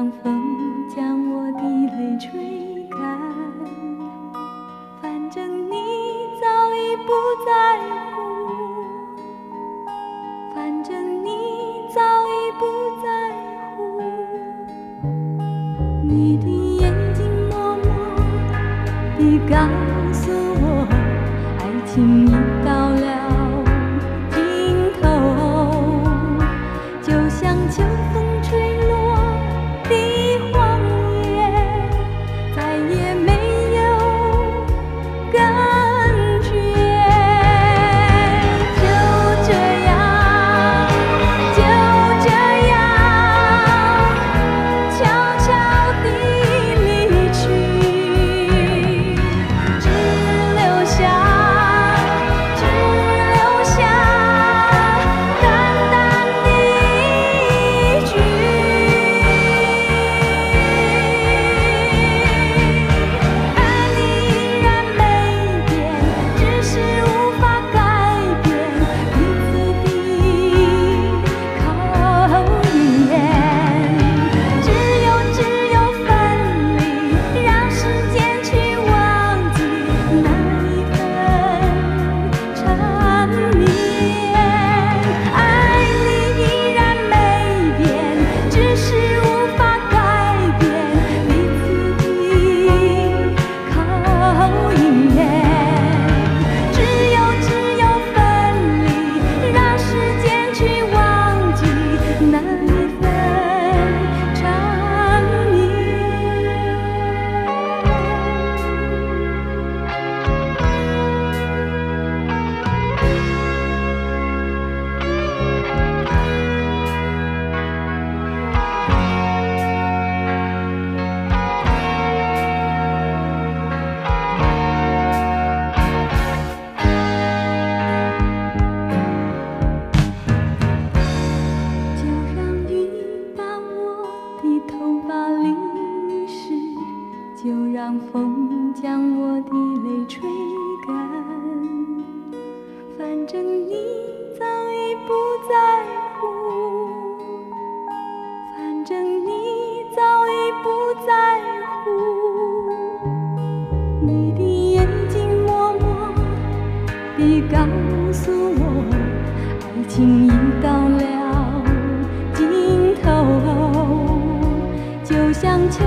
当风将我的泪吹干，反正你早已不在乎，反正你早已不在乎，你的眼睛默默的告诉我，爱情已。在乎。你的眼睛默默地告诉我爱情已到了尽头。就像秋